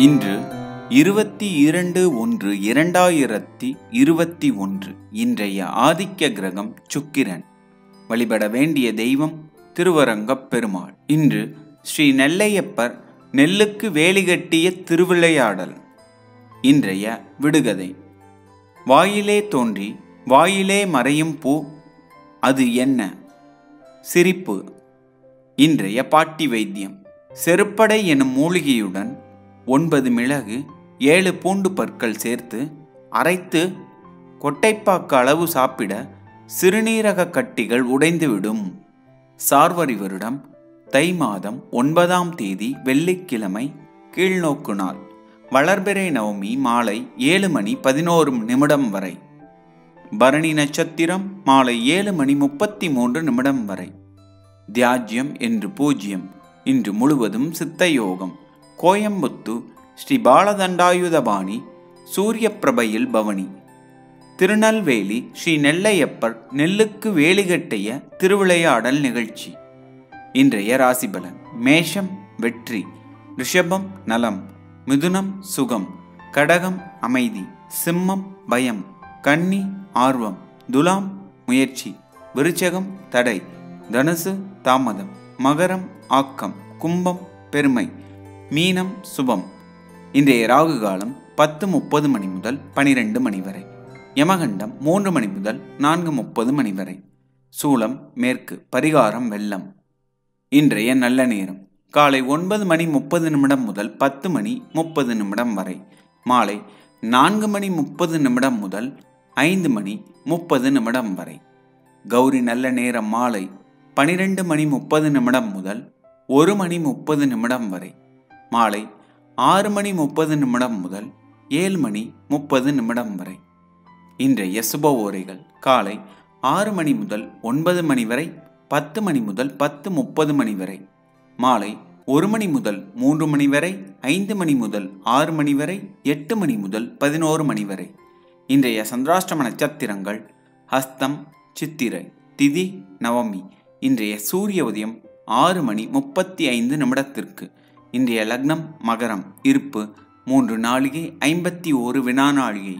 இன்று இருபத்தி இரண்டு ஒன்று இரண்டாயிரத்தி இருபத்தி ஒன்று இன்றைய ஆதிக்க கிரகம் சுக்கிரன். வழிபட வேண்டிய தெய்வம் திருவரங்கப் பெருமாள். இன்று ஸ்ரீ நெல்லையப்பர் நெல்லுக்கு வேலி கட்டிய திருவிளையாடல். இன்றைய விடுகதை. வாயிலே தோன்றி வாயிலே மறையும் பூ அது என்ன? சிரிப்பு. இன்றைய பாட்டி வைத்தியம். செருப்படை எனும் மூலிகையுடன் ஒன்பது மிளகு ஏழு பூண்டு பற்கள் சேர்த்து அரைத்து கொட்டைப்பாக்கு அளவு சாப்பிட சிறுநீரக கட்டிகள் உடைந்துவிடும். சார்வரி வருடம் தை மாதம் ஒன்பதாம் தேதி வெள்ளிக்கிழமை கீழ்நோக்கு நாள். வளர்பிறை நவமி மாலை ஏழு மணி பதினோரு நிமிடம் வரை. பரணி நட்சத்திரம் மாலை ஏழு மணி முப்பத்தி மூன்று நிமிடம் வரை. தியாஜ்யம் என்று பூஜ்யம். இன்று முழுவதும் சித்த யோகம். கோயம்புத்து ஸ்ரீ பாலதண்டாயுதபாணி சூரிய பிரபையில் பவனி. திருநெல்வேலி ஸ்ரீ நெல்லையப்பர் நெல்லுக்கு வேலிகட்டிய திருவிளையாடல் நிகழ்ச்சி. இன்றைய ராசிபலன் மேஷம் வெற்றி ரிஷபம் நலம் மிதுனம் சுகம் கடகம் அமைதி சிம்மம் பயம் கன்னி ஆர்வம் துலாம் முயற்சி விருச்சகம் தடை தனுசு தாமதம் மகரம் ஆக்கம் கும்பம் பெருமை மீனம் சுபம். இன்றைய ராகு காலம் பத்து முப்பது மணி முதல் பனிரெண்டு மணி வரை. யமகண்டம் மூன்று மணி முதல் நான்கு முப்பது மணி வரை. சூளம் மேற்கு பரிகாரம் வெள்ளம். இன்றைய நல்ல நேரம். காலை ஒன்பது மணி முப்பது நிமிடம் முதல் பத்து மணி முப்பது நிமிடம் வரை. மாலை நான்கு மணி முப்பது நிமிடம் முதல் ஐந்து மணி முப்பது நிமிடம் வரை. கௌரி நல்ல நேரம் மாலை பனிரெண்டு மணி முப்பது நிமிடம் முதல் ஒரு மணி முப்பது நிமிடம் வரை. மாலை ஆறு மணி முப்பது நிமிடம் முதல் ஏழு மணி முப்பது நிமிடம் வரை. இன்றைய சுப ஓரைகள் காலை ஆறு மணி முதல் ஒன்பது மணி வரை பத்து மணி முதல் பத்து முப்பது மணி வரை. மாலை ஒரு மணி முதல் மூன்று மணி வரை ஐந்து மணி முதல் ஆறு மணி வரை எட்டு மணி முதல் பதினோரு மணி வரை. இன்றைய சந்திராஷ்டம நட்சத்திரங்கள் ஹஸ்தம் சித்திரை திதி நவமி. இன்றைய சூரிய உதயம் ஆறு மணி முப்பத்தி ஐந்து நிமிடத்திற்கு. இன்றைய லக்னம் மகரம் இருப்பு மூன்று நாளிகை ஐம்பத்தி ஓரு வினா நாளிகை